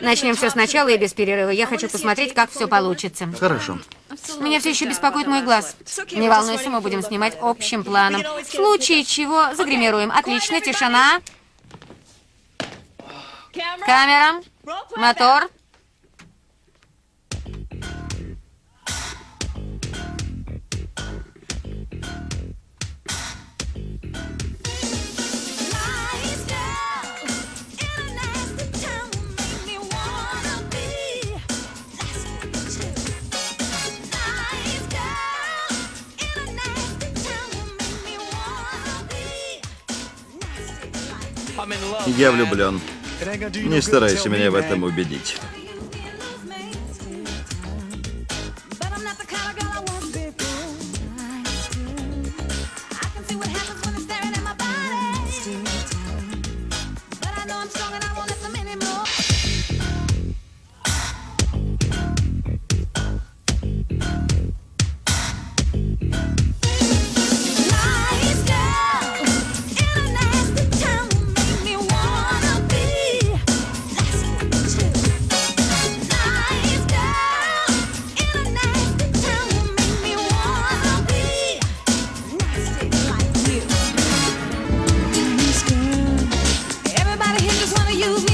Начнем все сначала и без перерыва. Я хочу посмотреть, как все получится. Хорошо. Меня все еще беспокоит мой глаз. Не волнуйся, мы будем снимать общим планом. В случае чего загримируем. Отлично, тишина. Камера. Мотор. Я влюблен. Не старайся меня в этом убедить. you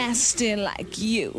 nasty like you.